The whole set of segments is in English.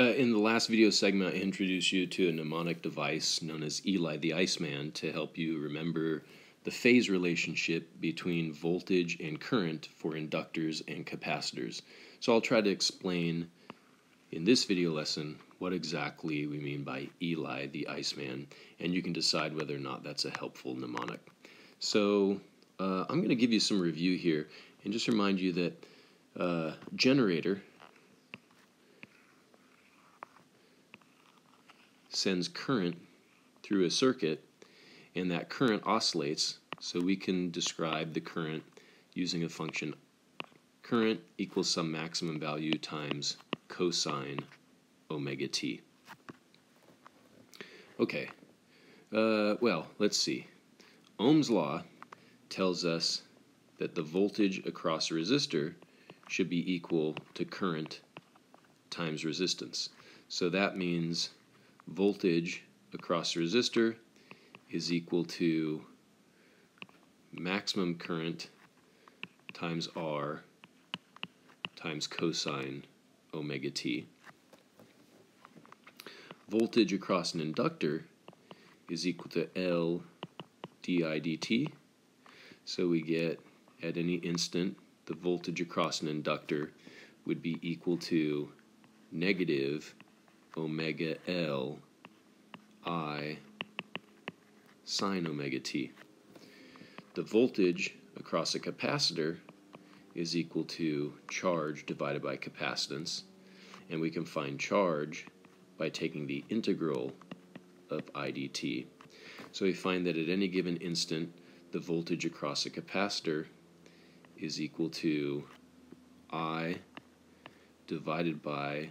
Uh, in the last video segment, I introduced you to a mnemonic device known as Eli the Iceman to help you remember the phase relationship between voltage and current for inductors and capacitors. So I'll try to explain in this video lesson what exactly we mean by Eli the Iceman, and you can decide whether or not that's a helpful mnemonic. So uh, I'm going to give you some review here and just remind you that uh, generator sends current through a circuit and that current oscillates so we can describe the current using a function current equals some maximum value times cosine omega t. Okay, uh, well, let's see. Ohm's law tells us that the voltage across a resistor should be equal to current times resistance. So that means voltage across the resistor is equal to maximum current times R times cosine omega t. Voltage across an inductor is equal to L di dt. So we get at any instant the voltage across an inductor would be equal to negative omega L I sine omega t. The voltage across a capacitor is equal to charge divided by capacitance, and we can find charge by taking the integral of I dt. So we find that at any given instant, the voltage across a capacitor is equal to I divided by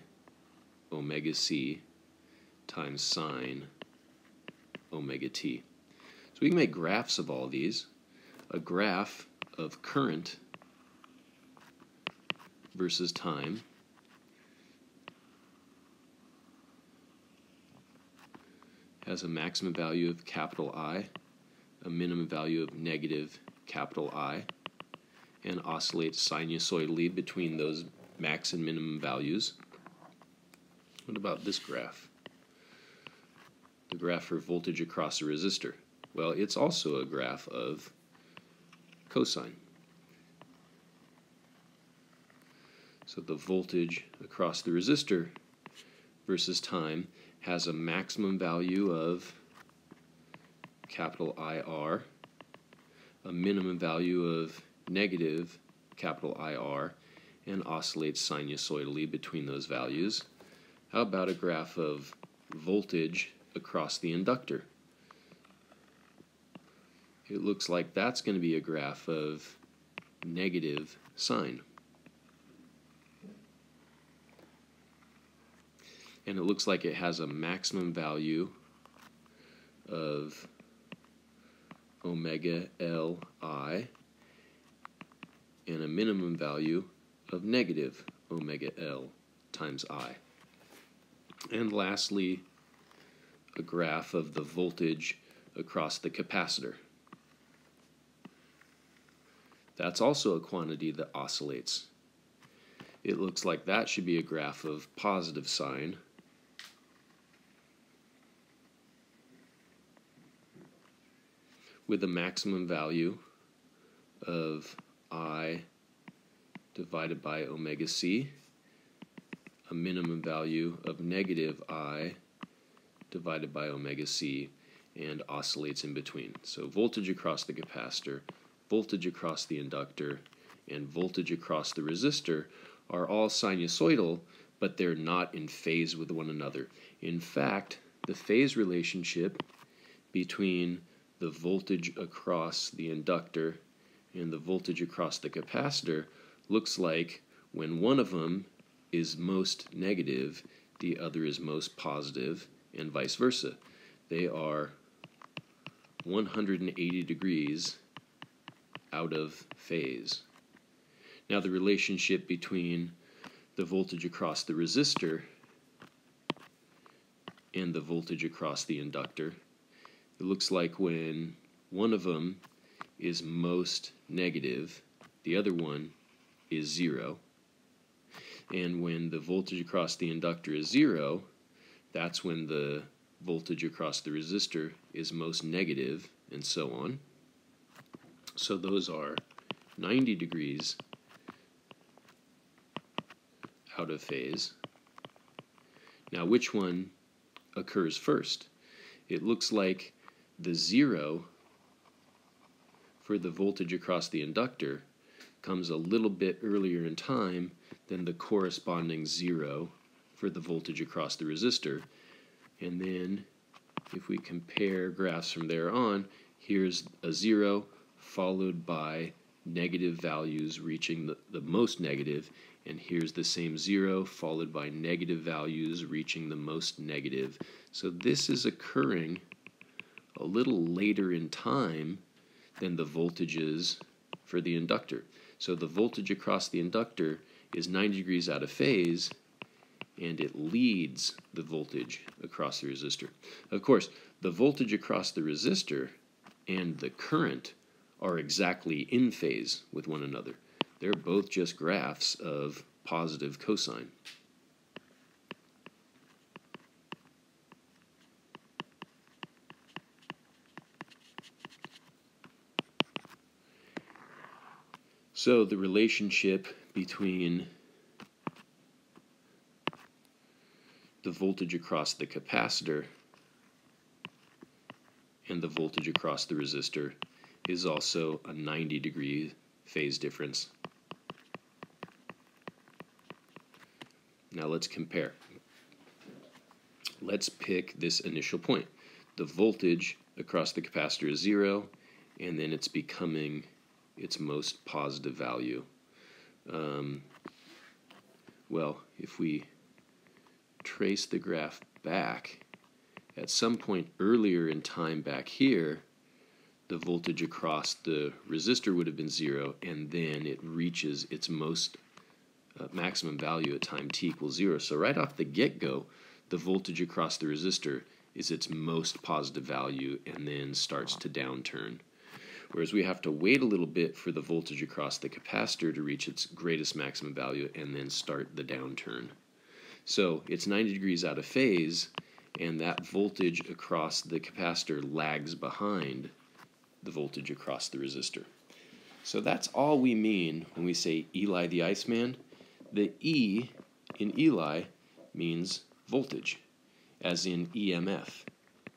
omega c times sine omega t. So we can make graphs of all these. A graph of current versus time has a maximum value of capital I, a minimum value of negative capital I, and oscillates sinusoidally between those max and minimum values. What about this graph? The graph for voltage across a resistor. Well, it's also a graph of cosine. So the voltage across the resistor versus time has a maximum value of capital IR, a minimum value of negative capital IR, and oscillates sinusoidally between those values. How about a graph of voltage across the inductor? It looks like that's going to be a graph of negative sine. And it looks like it has a maximum value of omega Li and a minimum value of negative omega L times I. And lastly, a graph of the voltage across the capacitor. That's also a quantity that oscillates. It looks like that should be a graph of positive sine. with a maximum value of I divided by omega c a minimum value of negative I divided by omega c and oscillates in between. So voltage across the capacitor, voltage across the inductor, and voltage across the resistor are all sinusoidal, but they're not in phase with one another. In fact, the phase relationship between the voltage across the inductor and the voltage across the capacitor looks like when one of them is most negative, the other is most positive, and vice versa. They are 180 degrees out of phase. Now the relationship between the voltage across the resistor and the voltage across the inductor, it looks like when one of them is most negative, the other one is zero. And when the voltage across the inductor is zero, that's when the voltage across the resistor is most negative, and so on. So those are 90 degrees out of phase. Now, which one occurs first? It looks like the zero for the voltage across the inductor comes a little bit earlier in time than the corresponding zero for the voltage across the resistor. And then if we compare graphs from there on, here's a zero followed by negative values reaching the, the most negative, and here's the same zero followed by negative values reaching the most negative. So this is occurring a little later in time than the voltages for the inductor. So the voltage across the inductor is 90 degrees out of phase, and it leads the voltage across the resistor. Of course, the voltage across the resistor and the current are exactly in phase with one another. They're both just graphs of positive cosine. So the relationship between the voltage across the capacitor and the voltage across the resistor is also a 90 degree phase difference. Now let's compare. Let's pick this initial point. The voltage across the capacitor is zero, and then it's becoming its most positive value. Um, well, if we trace the graph back, at some point earlier in time back here, the voltage across the resistor would have been zero, and then it reaches its most uh, maximum value at time t equals zero. So right off the get-go, the voltage across the resistor is its most positive value and then starts to downturn. Whereas we have to wait a little bit for the voltage across the capacitor to reach its greatest maximum value and then start the downturn. So it's 90 degrees out of phase, and that voltage across the capacitor lags behind the voltage across the resistor. So that's all we mean when we say Eli the Iceman. The E in Eli means voltage, as in EMF,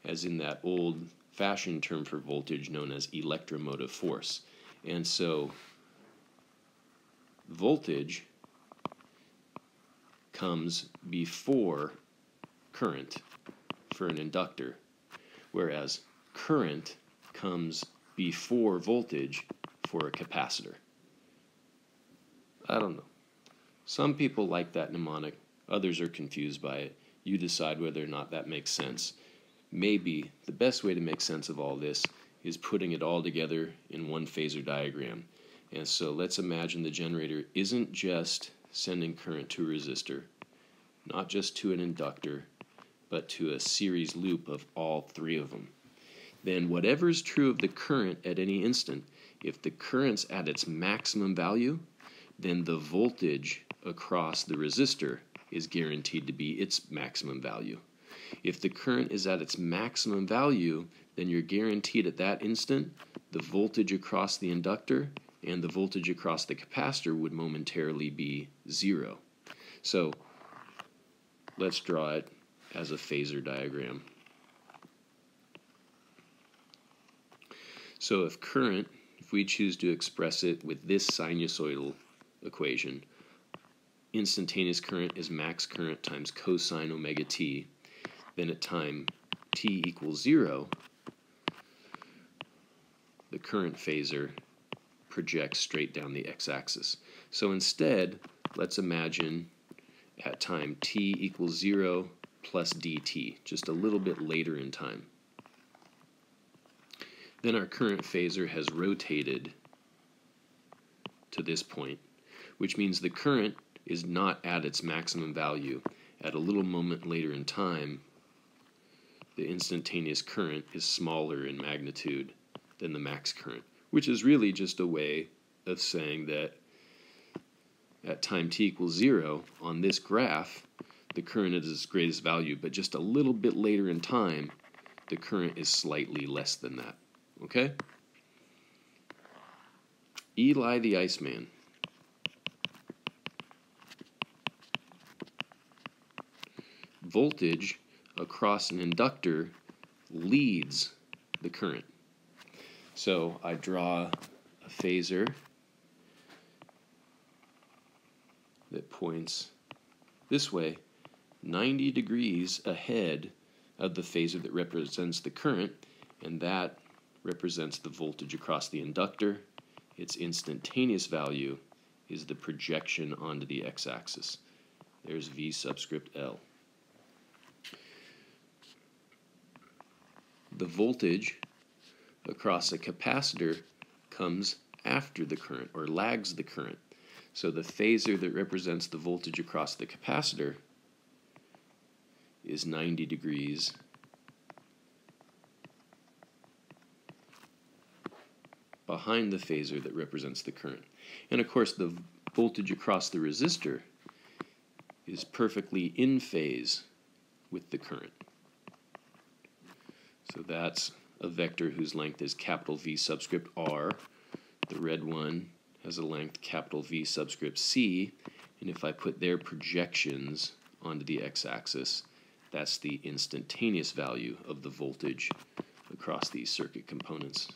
as in that old fashioned term for voltage known as electromotive force. And so voltage comes before current for an inductor, whereas current comes before voltage for a capacitor. I don't know. Some people like that mnemonic, others are confused by it. You decide whether or not that makes sense. Maybe the best way to make sense of all this is putting it all together in one phasor diagram. And so let's imagine the generator isn't just sending current to a resistor, not just to an inductor, but to a series loop of all three of them then whatever is true of the current at any instant, if the current's at its maximum value, then the voltage across the resistor is guaranteed to be its maximum value. If the current is at its maximum value, then you're guaranteed at that instant the voltage across the inductor and the voltage across the capacitor would momentarily be zero. So let's draw it as a phasor diagram. So if current, if we choose to express it with this sinusoidal equation, instantaneous current is max current times cosine omega t, then at time t equals zero, the current phasor projects straight down the x-axis. So instead, let's imagine at time t equals 0 plus dt, just a little bit later in time. Then our current phasor has rotated to this point, which means the current is not at its maximum value. At a little moment later in time, the instantaneous current is smaller in magnitude than the max current, which is really just a way of saying that at time t equals 0 on this graph, the current is its greatest value, but just a little bit later in time, the current is slightly less than that. Okay? Eli the Iceman. Voltage across an inductor leads the current. So I draw a phasor that points this way 90 degrees ahead of the phasor that represents the current, and that represents the voltage across the inductor. Its instantaneous value is the projection onto the x-axis. There's V subscript L. The voltage across a capacitor comes after the current or lags the current. So the phasor that represents the voltage across the capacitor is 90 degrees behind the phasor that represents the current. And of course the voltage across the resistor is perfectly in phase with the current. So that's a vector whose length is capital V subscript r. The red one has a length capital V subscript c. And if I put their projections onto the x-axis, that's the instantaneous value of the voltage across these circuit components.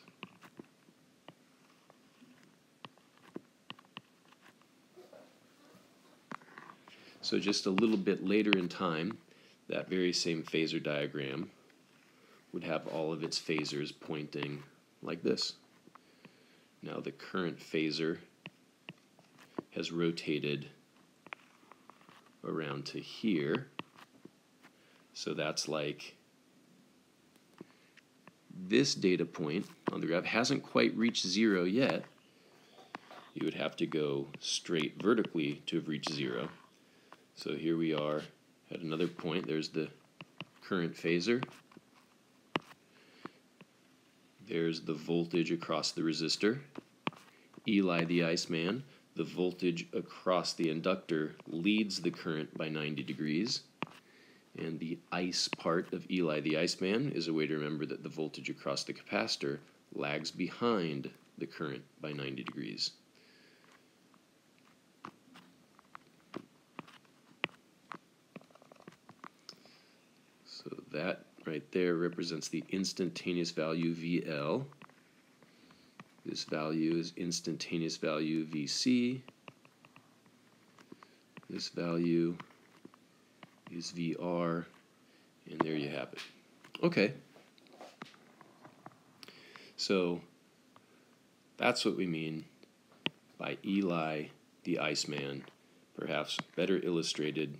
So just a little bit later in time, that very same phasor diagram would have all of its phasors pointing like this. Now the current phasor has rotated around to here. So that's like this data point on the graph hasn't quite reached zero yet. You would have to go straight vertically to have reached zero. So here we are at another point. There's the current phasor. There's the voltage across the resistor. Eli the Iceman, the voltage across the inductor leads the current by 90 degrees. And the ice part of Eli the Iceman is a way to remember that the voltage across the capacitor lags behind the current by 90 degrees. So that right there represents the instantaneous value VL. This value is instantaneous value VC. This value is VR, and there you have it. Okay. So that's what we mean by Eli the Iceman, perhaps better illustrated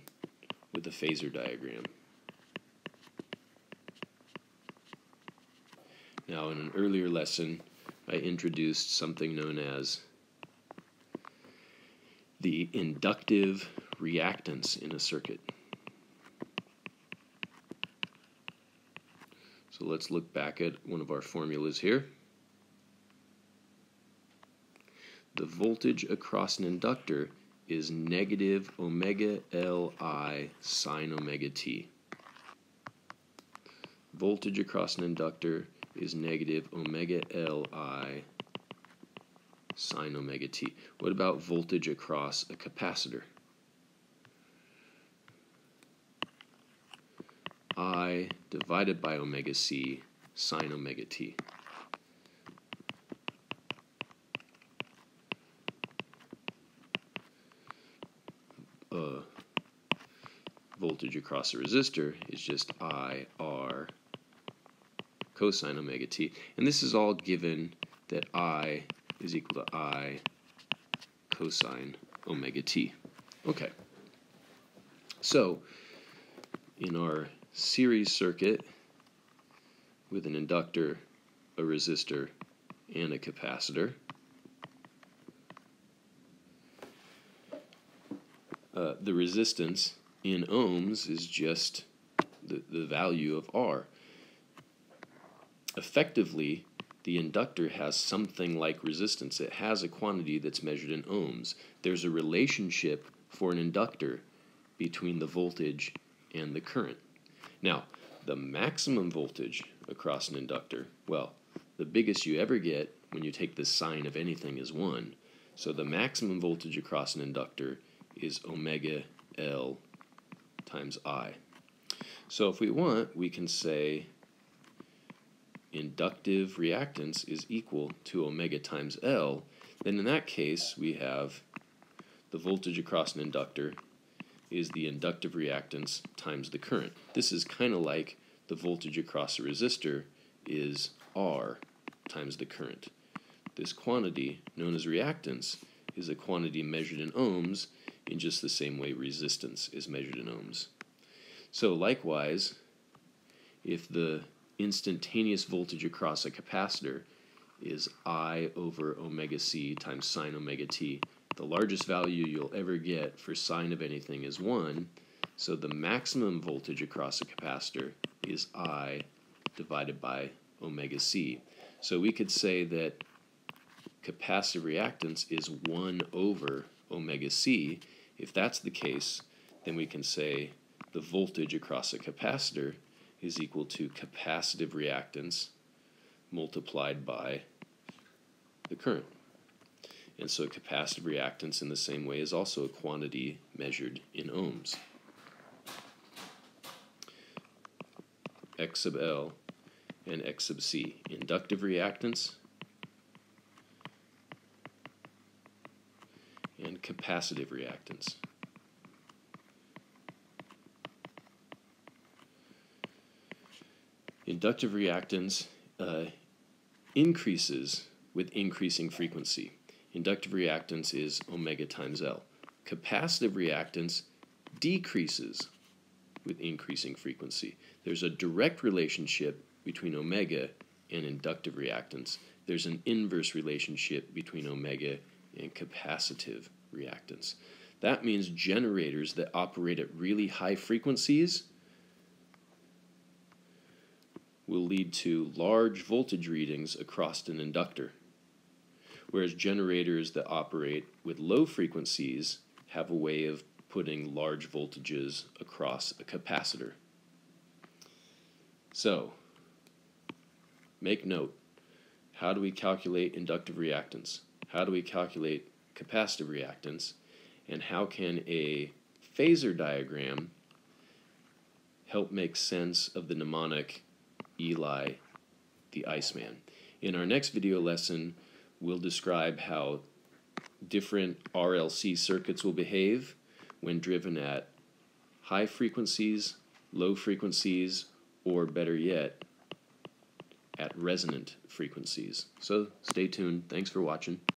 with a phasor diagram. Now, in an earlier lesson, I introduced something known as the inductive reactance in a circuit. So let's look back at one of our formulas here. The voltage across an inductor is negative omega Li sine omega t. Voltage across an inductor is negative omega Li sine omega t. What about voltage across a capacitor? I divided by omega c sine omega t. Uh, voltage across a resistor is just I R cosine omega t. And this is all given that I is equal to I cosine omega t. Okay. So, in our series circuit with an inductor, a resistor, and a capacitor, uh, the resistance in ohms is just the, the value of R effectively, the inductor has something like resistance. It has a quantity that's measured in ohms. There's a relationship for an inductor between the voltage and the current. Now, the maximum voltage across an inductor, well, the biggest you ever get when you take the sine of anything is 1. So the maximum voltage across an inductor is omega L times I. So if we want, we can say inductive reactance is equal to omega times L, then in that case we have the voltage across an inductor is the inductive reactance times the current. This is kind of like the voltage across a resistor is R times the current. This quantity, known as reactance, is a quantity measured in ohms in just the same way resistance is measured in ohms. So likewise, if the instantaneous voltage across a capacitor is I over omega c times sine omega t. The largest value you'll ever get for sine of anything is 1, so the maximum voltage across a capacitor is I divided by omega c. So we could say that capacitive reactance is 1 over omega c. If that's the case, then we can say the voltage across a capacitor is equal to capacitive reactance multiplied by the current. And so capacitive reactance in the same way is also a quantity measured in ohms. X sub L and X sub C. Inductive reactance and capacitive reactance. Inductive reactance uh, increases with increasing frequency. Inductive reactance is omega times L. Capacitive reactance decreases with increasing frequency. There's a direct relationship between omega and inductive reactance. There's an inverse relationship between omega and capacitive reactance. That means generators that operate at really high frequencies will lead to large voltage readings across an inductor, whereas generators that operate with low frequencies have a way of putting large voltages across a capacitor. So, make note how do we calculate inductive reactance? How do we calculate capacitive reactance? And how can a phasor diagram help make sense of the mnemonic Eli the Iceman. In our next video lesson, we'll describe how different RLC circuits will behave when driven at high frequencies, low frequencies, or better yet, at resonant frequencies. So stay tuned. Thanks for watching.